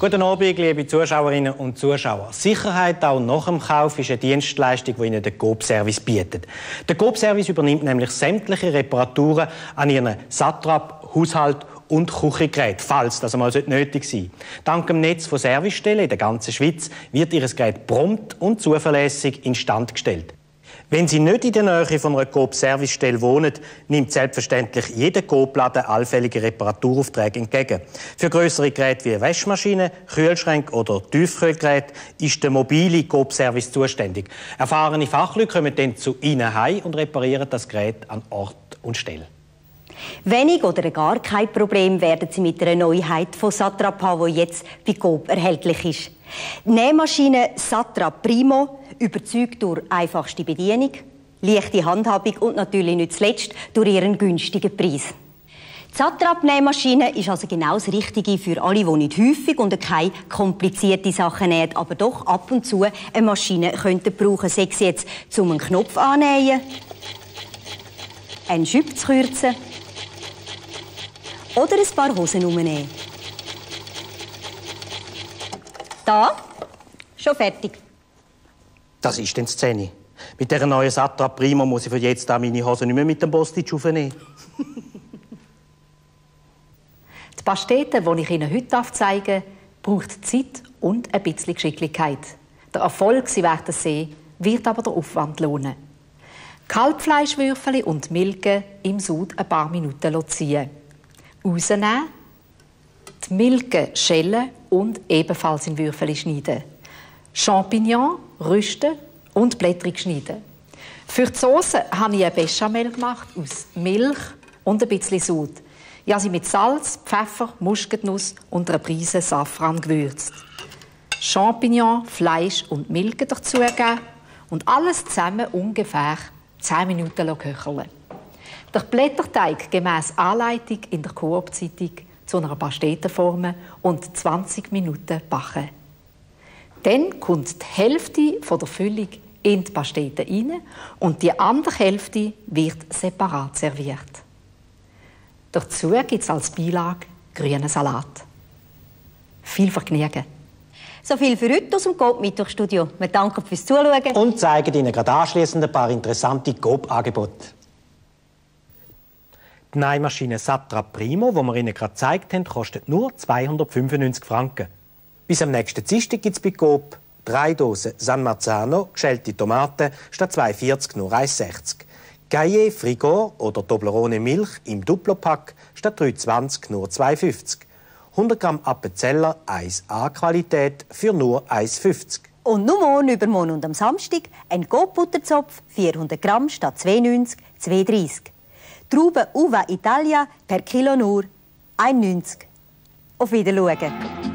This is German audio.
Guten Abend, liebe Zuschauerinnen und Zuschauer. Sicherheit auch nach dem Kauf ist eine Dienstleistung, die Ihnen der Coop-Service bietet. Der Coop-Service übernimmt nämlich sämtliche Reparaturen an Ihren Satrap, Haushalt und Küchengerät, falls das einmal nötig sein Dank dem Netz von Servicestellen in der ganzen Schweiz wird Ihr Gerät prompt und zuverlässig instand gestellt. Wenn Sie nicht in der Nähe von einer Coop-Servicestelle wohnen, nimmt selbstverständlich jeder Coop-Laden allfällige Reparaturaufträge entgegen. Für größere Geräte wie Waschmaschinen, Kühlschränke oder Tiefkühlgeräte ist der mobile Coop-Service zuständig. Erfahrene Fachleute kommen dann zu Ihnen heim und reparieren das Gerät an Ort und Stelle. Wenig oder gar kein Problem werden Sie mit einer Neuheit von Satrap haben, die jetzt bei Coop erhältlich ist. Die Nähmaschine Satrap Primo überzeugt durch einfachste Bedienung, leichte Handhabung und natürlich nicht zuletzt durch ihren günstigen Preis. Die Satrap-Nähmaschine ist also genau das Richtige für alle, die nicht häufig und keine komplizierten Sachen nähen, aber doch ab und zu eine Maschine könnten brauchen, sei es jetzt zum einen Knopf annähen, einen Schüpp zu kürzen oder ein paar Hosen umnähen. Da, schon fertig. Das ist denn die Szene. Mit dieser neuen Satra Primo muss ich von jetzt an meine Hose nicht mehr mit dem Bostitsch aufnehmen. die Pastete, die ich Ihnen heute darf, braucht Zeit und ein bisschen Geschicklichkeit. Der Erfolg, Sie werden sehen, wird aber der Aufwand lohnen. Kalbfleischwürfel und Milke im Sud ein paar Minuten ziehen. Rausnehmen, die Milke schälen und ebenfalls in Würfel schneiden. Champignons rüsten und blättrig schneiden. Für die Soße habe ich ein Bechamel gemacht aus Milch und ein bisschen Sud. Ich habe sie mit Salz, Pfeffer, Muskatnuss und einer Prise Safran gewürzt. Champignons, Fleisch und Milch dazugeben und alles zusammen ungefähr 10 Minuten köcheln. Der Blätterteig gemäß Anleitung in der Koop-Zeitung zu einer Pastete formen und 20 Minuten backen. Dann kommt die Hälfte von der Füllung in die Pastete rein und die andere Hälfte wird separat serviert. Dazu gibt es als Beilage grünen Salat. Viel Vergnügen! So viel für heute aus dem Coop Mittwochstudio. Wir danken fürs Zuschauen. Und zeigen Ihnen gerade anschließend ein paar interessante Coop-Angebote. Die Nähmaschine Satra Primo, die wir Ihnen gerade gezeigt haben, kostet nur 295 Franken. Bis am nächsten Dienstag gibt es bei Coop drei Dosen San Marzano, geschälte Tomaten, statt 2,40 nur 1,60. Gaillet Frigo oder Toblerone Milch im Duplopack statt 3,20 nur 2,50. 100 Gramm Appenzeller 1A-Qualität für nur 1,50. Und nur morgen, übermorgen und am Samstag ein Coop-Butterzopf 400 Gramm statt 2,90 2,30. Trauben Uva Italia per Kilo nur 1,90. Auf Wiedersehen.